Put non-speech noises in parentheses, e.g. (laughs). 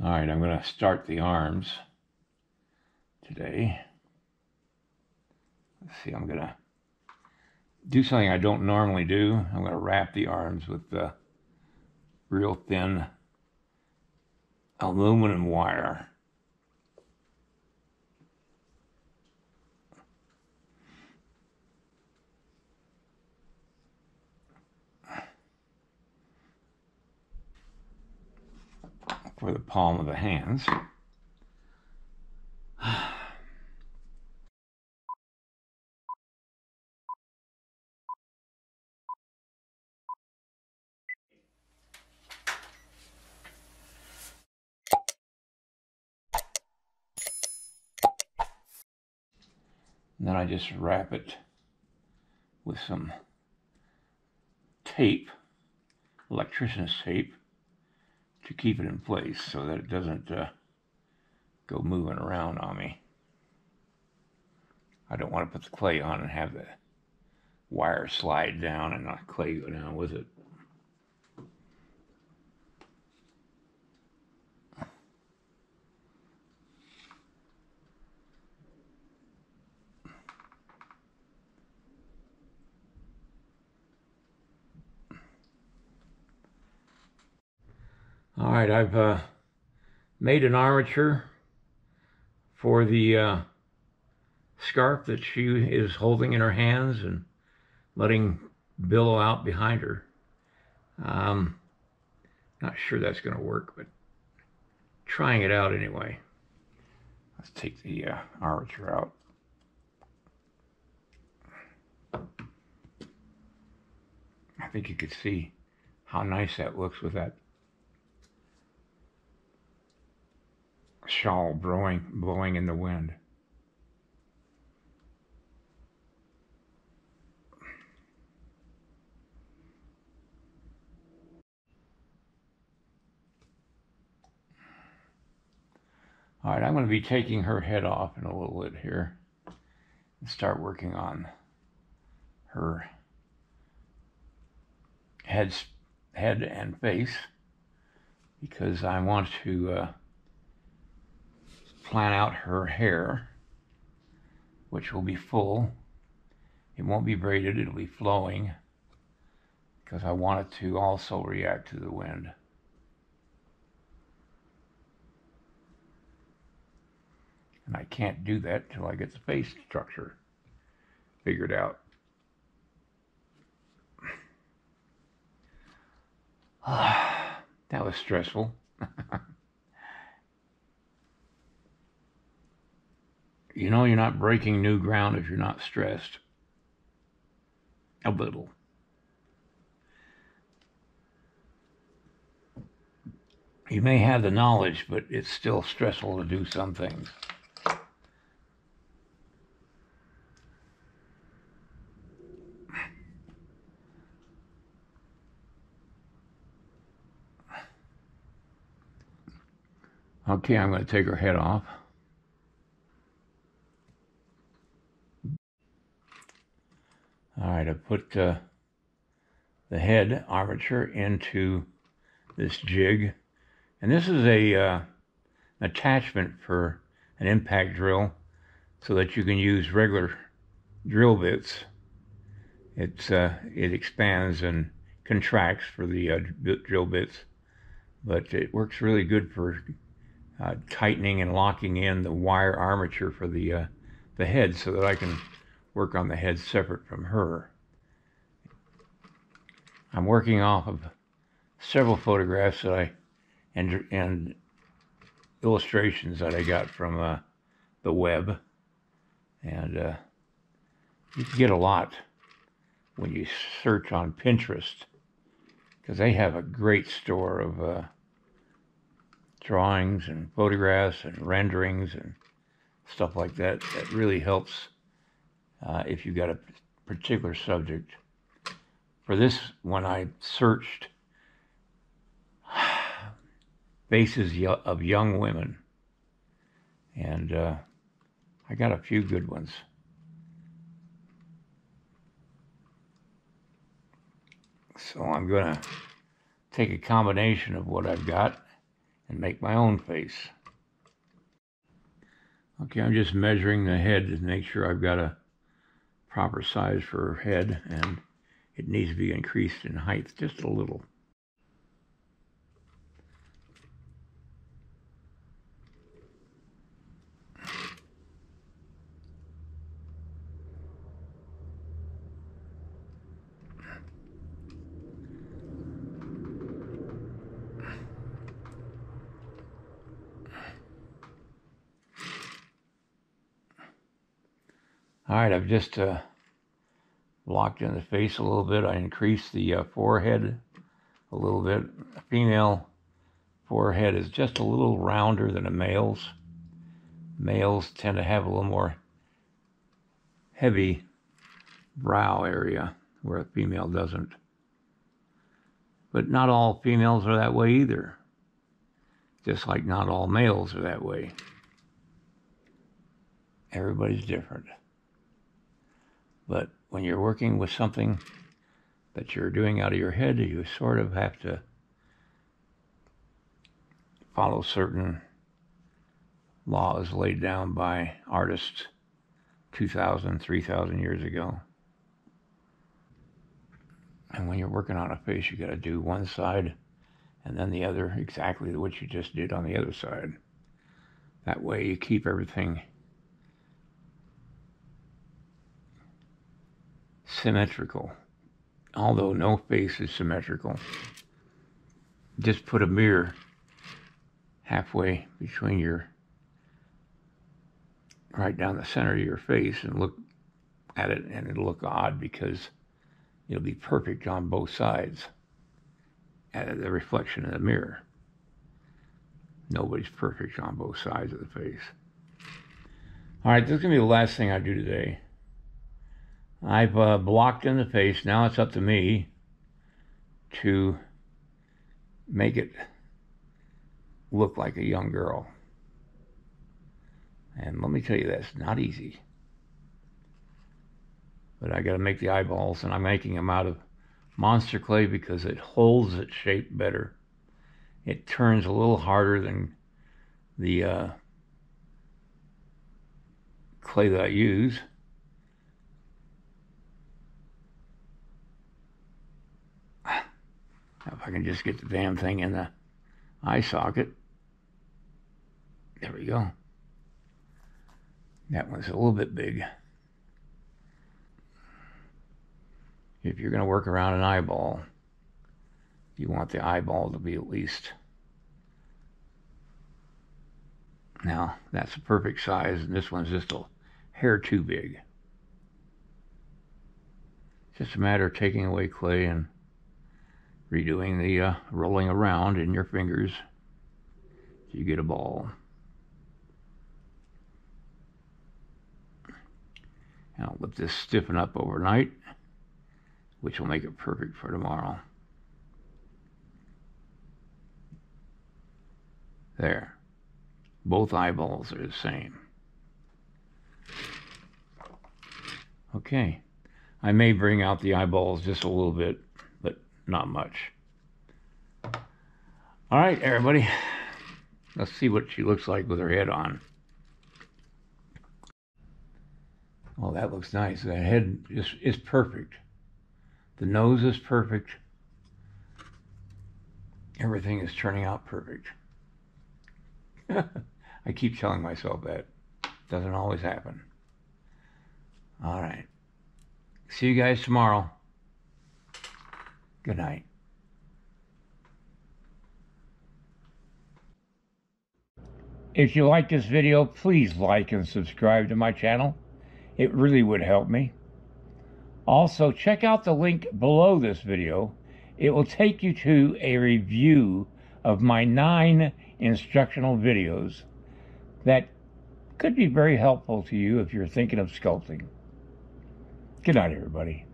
All right, I'm going to start the arms today. Let's see, I'm going to do something I don't normally do. I'm going to wrap the arms with the real thin aluminum wire. For the palm of the hands. And then I just wrap it with some tape, electrician's tape, to keep it in place so that it doesn't uh, go moving around on me. I don't want to put the clay on and have the wire slide down and the clay go down with it. All right, I've uh, made an armature for the uh, scarf that she is holding in her hands and letting billow out behind her. Um, not sure that's going to work, but trying it out anyway. Let's take the uh, armature out. I think you could see how nice that looks with that shawl blowing, blowing in the wind. All right, I'm going to be taking her head off in a little bit here and start working on her head, head and face because I want to uh, plan out her hair, which will be full. It won't be braided, it'll be flowing because I want it to also react to the wind. And I can't do that till I get the face structure figured out. (sighs) that was stressful. (laughs) You know you're not breaking new ground if you're not stressed. A little. You may have the knowledge, but it's still stressful to do some things. Okay, I'm going to take her head off. All right, I put uh, the head armature into this jig. And this is a uh, attachment for an impact drill so that you can use regular drill bits. It's, uh, it expands and contracts for the uh, drill bits, but it works really good for uh, tightening and locking in the wire armature for the, uh, the head so that I can work on the head separate from her. I'm working off of several photographs that I and and illustrations that I got from uh, the web, and uh, you can get a lot when you search on Pinterest because they have a great store of uh, drawings and photographs and renderings and stuff like that. That really helps uh, if you've got a particular subject. For this one, I searched faces of young women, and uh, I got a few good ones. So I'm going to take a combination of what I've got, and make my own face. Okay, I'm just measuring the head to make sure I've got a proper size for her head and it needs to be increased in height just a little. All right, I've just uh, blocked in the face a little bit. I increased the uh, forehead a little bit. A female forehead is just a little rounder than a male's. Males tend to have a little more heavy brow area where a female doesn't. But not all females are that way either. Just like not all males are that way. Everybody's different. But when you're working with something that you're doing out of your head, you sort of have to follow certain laws laid down by artists 2,000, 3,000 years ago. And when you're working on a face, you got to do one side and then the other exactly what you just did on the other side. That way you keep everything symmetrical, although no face is symmetrical. Just put a mirror halfway between your, right down the center of your face and look at it, and it'll look odd because it'll be perfect on both sides at the reflection in the mirror. Nobody's perfect on both sides of the face. All right, this is going to be the last thing I do today. I've uh, blocked in the face. Now it's up to me to make it look like a young girl. And let me tell you, that's not easy. But I got to make the eyeballs, and I'm making them out of monster clay because it holds its shape better. It turns a little harder than the uh, clay that I use. If I can just get the damn thing in the eye socket. There we go. That one's a little bit big. If you're going to work around an eyeball, you want the eyeball to be at least. Now, that's a perfect size, and this one's just a hair too big. Just a matter of taking away clay and redoing the uh, rolling around in your fingers you get a ball. I'll let this stiffen up overnight, which will make it perfect for tomorrow. There. Both eyeballs are the same. Okay. I may bring out the eyeballs just a little bit not much. All right, everybody. Let's see what she looks like with her head on. Oh, that looks nice. That head is, is perfect. The nose is perfect. Everything is turning out perfect. (laughs) I keep telling myself that. Doesn't always happen. All right. See you guys tomorrow. Good night. If you like this video, please like and subscribe to my channel. It really would help me. Also, check out the link below this video. It will take you to a review of my nine instructional videos that could be very helpful to you if you're thinking of sculpting. Good night, everybody.